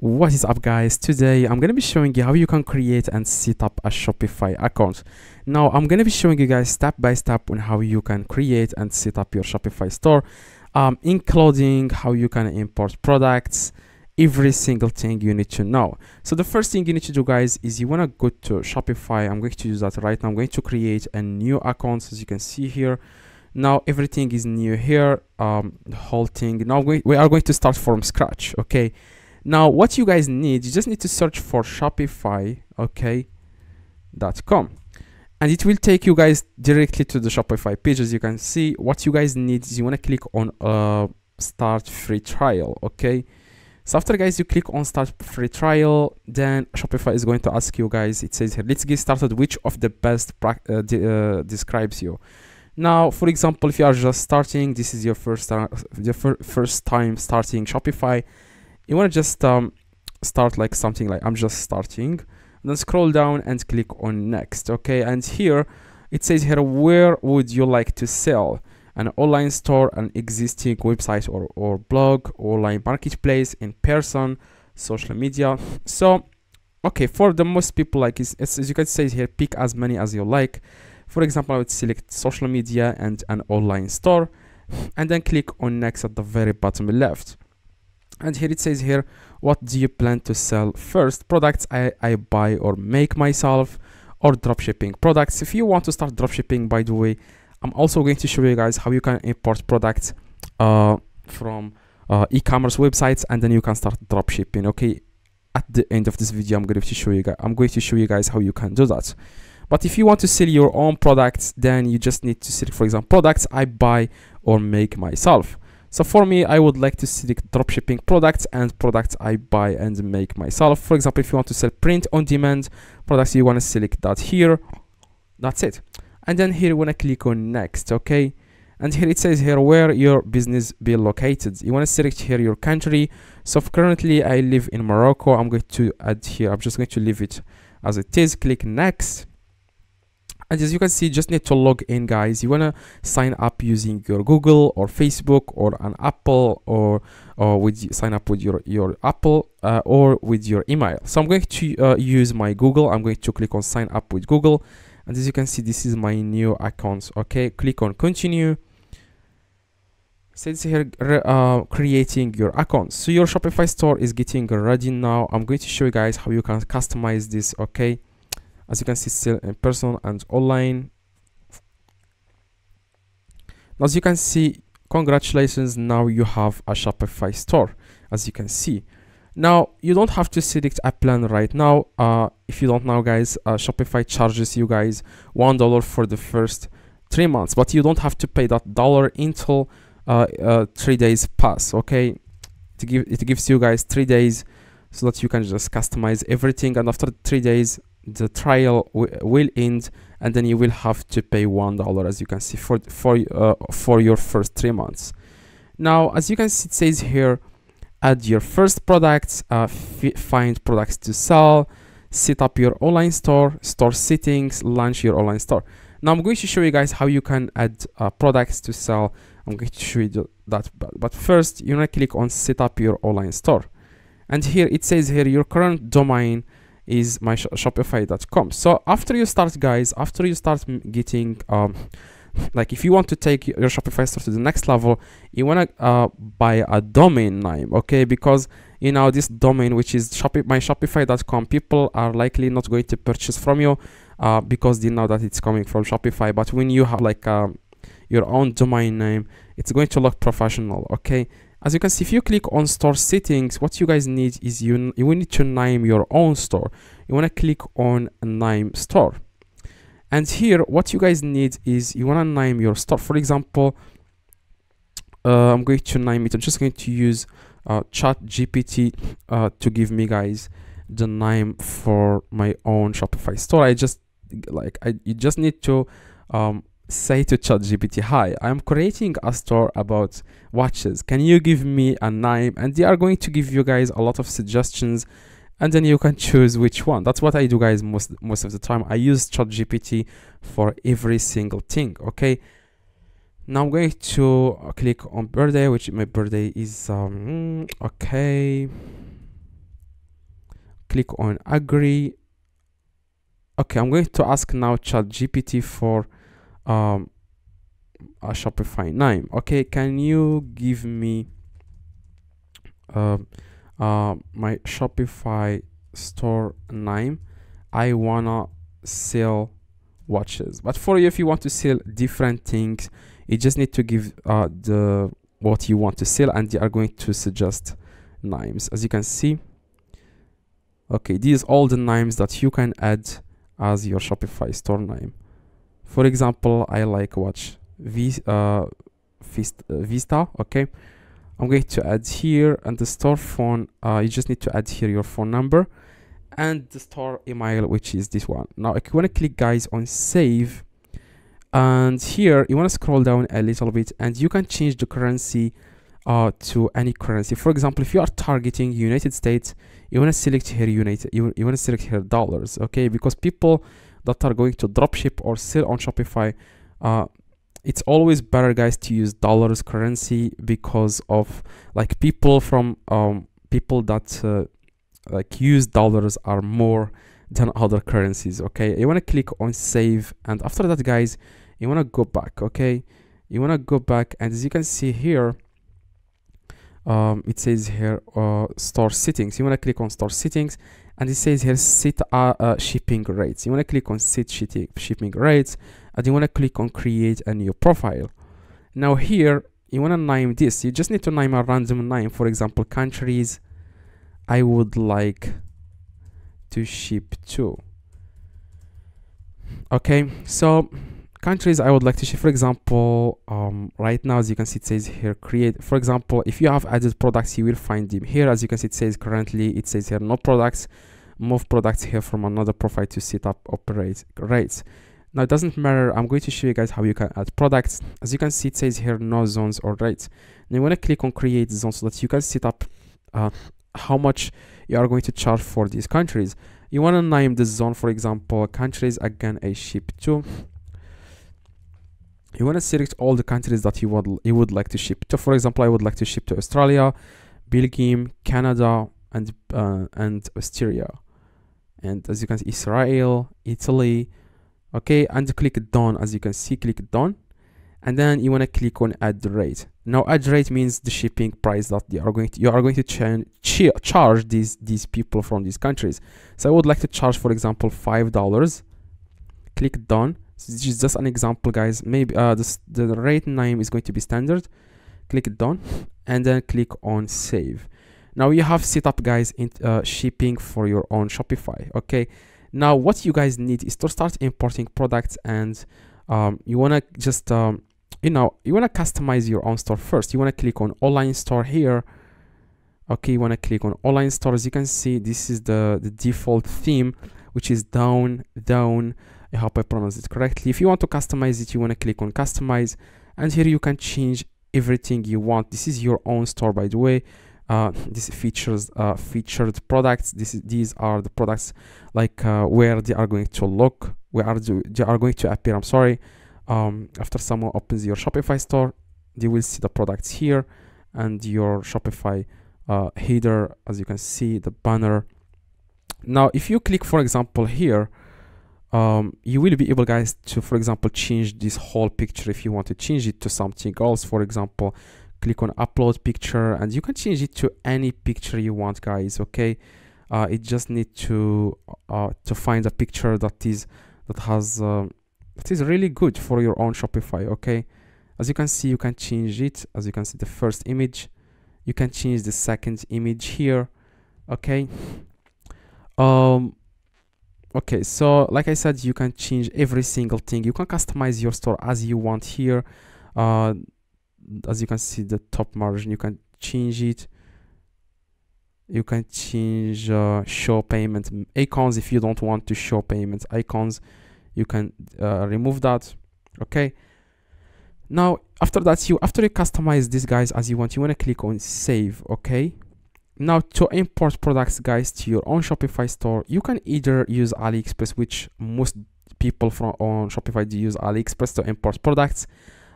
What is up guys? Today I'm going to be showing you how you can create and set up a Shopify account. Now I'm going to be showing you guys step by step on how you can create and set up your Shopify store, um, including how you can import products, every single thing you need to know. So the first thing you need to do guys is you want to go to Shopify. I'm going to use that right now. I'm going to create a new account as you can see here. Now everything is new here, um, the whole thing. Now we, we are going to start from scratch, okay? Now what you guys need you just need to search for shopify okay dot com. And it will take you guys directly to the shopify page as you can see what you guys need is you want to click on uh start free trial okay? So after guys you click on start free trial then shopify is going to ask you guys it says here let's get started. Which of the best uh, de uh, describes you? Now for example if you are just starting this is your first uh, your fir first time starting shopify you want to just um, start like something like I'm just starting. And then scroll down and click on next okay? And here it says here where would you like to sell an online store an existing website or, or blog online marketplace in person social media? So okay for the most people like it's, it's, as you can say here pick as many as you like. For example i would select social media and an online store and then click on next at the very bottom left and here it says here what do you plan to sell first products I, I buy or make myself or dropshipping? Products if you want to start dropshipping by the way I'm also going to show you guys how you can import products uh, from uh, e-commerce websites and then you can start dropshipping okay? At the end of this video I'm going to show you guys I'm going to show you guys how you can do that. But if you want to sell your own products then you just need to select for example products I buy or make myself so for me, I would like to select dropshipping products and products I buy and make myself. For example, if you want to sell print on demand products, you want to select that here. That's it. And then here you want to click on next, okay? And here it says here where your business be located. You want to select here your country. So currently I live in Morocco. I'm going to add here. I'm just going to leave it as it is. Click next and as you can see just need to log in guys. You want to sign up using your google or facebook or an apple or or with sign up with your your apple uh, or with your email. So i'm going to uh, use my google. I'm going to click on sign up with google. And as you can see this is my new account okay click on continue. Says here uh, creating your account so your shopify store is getting ready now. I'm going to show you guys how you can customize this okay as you can see still in person and online. As you can see congratulations now you have a shopify store as you can see. Now you don't have to select a plan right now. Uh, if you don't know guys uh, shopify charges you guys one dollar for the first three months but you don't have to pay that dollar until uh, uh three days pass okay? Give, it gives you guys three days so that you can just customize everything and after three days the trial will end and then you will have to pay one dollar as you can see for for uh, for your first three months. Now as you can see it says here add your first products uh, find products to sell set up your online store store settings launch your online store. Now i'm going to show you guys how you can add uh, products to sell. I'm going to show you that but, but first you're gonna click on set up your online store. And here it says here your current domain is my shopify.com so after you start guys after you start getting um like if you want to take your shopify store to the next level you want to uh, buy a domain name okay? Because you know this domain which is Shopify, my shopify.com people are likely not going to purchase from you uh, because they know that it's coming from shopify. But when you have like um, your own domain name it's going to look professional okay as you can see if you click on store settings what you guys need is you you need to name your own store. You want to click on name store. And here what you guys need is you want to name your store. For example uh, i'm going to name it. I'm just going to use uh, chat gpt uh, to give me guys the name for my own shopify store. I just like i you just need to um, say to ChatGPT, Hi, I'm creating a store about watches. Can you give me a name? And they are going to give you guys a lot of suggestions and then you can choose which one. That's what I do guys most most of the time. I use ChatGPT for every single thing, okay? Now I'm going to click on birthday, which my birthday is um okay. click on agree okay i'm going to ask now chat gpt for um a shopify name okay can you give me uh, uh, my shopify store name? I wanna sell watches. But for you if you want to sell different things you just need to give uh, the what you want to sell and they are going to suggest names. As you can see okay these are all the names that you can add as your shopify store name for example i like watch v uh, Vista, uh, Vista okay? I'm going to add here and the store phone uh, you just need to add here your phone number and the store email which is this one. Now if you want to click guys on save and here you want to scroll down a little bit and you can change the currency uh, to any currency. For example if you are targeting united states you want to select here united you, you want to select here dollars okay? Because people that are going to dropship or sell on shopify uh, it's always better guys to use dollars currency because of like people from um, people that uh, like use dollars are more than other currencies okay? You want to click on save and after that guys you want to go back okay? You want to go back and as you can see here um, it says here uh, store settings. You want to click on store settings and it says here set uh, uh, shipping rates. You want to click on set shipping shipping rates and you want to click on create a new profile. Now here you want to name this. You just need to name a random name. For example countries i would like to ship to. Okay so countries I would like to ship for example um, right now as you can see it says here create for example if you have added products you will find them here. As you can see it says currently it says here no products. Move products here from another profile to set up operate rates. Now it doesn't matter. I'm going to show you guys how you can add products. As you can see it says here no zones or rates. Now you want to click on create zone so that you can set up uh, how much you are going to charge for these countries. You want to name the zone for example countries. Again a ship to you want to select all the countries that you would you would like to ship to. For example i would like to ship to australia belgium canada and uh, and austria and as you can see israel italy. Okay and click done as you can see click done. And then you want to click on add rate. Now add rate means the shipping price that they are going to you are going to ch charge these these people from these countries. So i would like to charge for example five dollars. Click done this is just an example guys. Maybe uh this, the rate name is going to be standard. Click done and then click on save. Now you have set up guys in uh, shipping for your own shopify okay? Now what you guys need is to start importing products and um, you want to just um, you know you want to customize your own store first. You want to click on online store here okay? You want to click on online store as you can see this is the the default theme which is down down I hope I pronounced it correctly. If you want to customize it, you want to click on customize and here you can change everything you want. This is your own store, by the way. Uh, this features uh, featured products. This is, these are the products like uh, where they are going to look, where are they are going to appear. I'm sorry. Um, after someone opens your Shopify store, they will see the products here and your Shopify uh, header, as you can see, the banner. Now, if you click, for example, here, um, you will be able guys to for example change this whole picture if you want to. Change it to something else for example click on upload picture and you can change it to any picture you want guys okay? Uh, it just need to uh, to find a picture that is that has uh, that is really good for your own shopify okay? As you can see you can change it. As you can see the first image. You can change the second image here okay? Um okay so like i said you can change every single thing. You can customize your store as you want here. Uh, as you can see the top margin you can change it. You can change uh, show payment icons if you don't want to show payment icons. You can uh, remove that okay? Now after that you after you customize these guys as you want you want to click on save okay now to import products guys to your own Shopify store, you can either use AliExpress, which most people from on Shopify do use AliExpress to import products.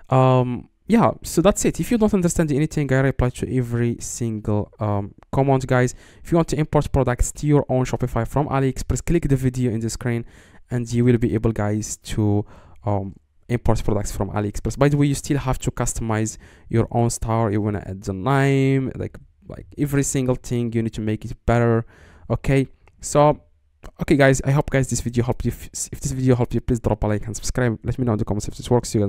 Um, yeah so that's it. If you don't understand anything i reply to every single um, comment guys. If you want to import products to your own shopify from aliexpress click the video in the screen and you will be able guys to um, import products from aliexpress. By the way you still have to customize your own store. You want to add the name like like every single thing you need to make it better okay? So okay guys i hope guys this video helped you. If, if this video helped you please drop a like and subscribe. Let me know in the comments if this works. You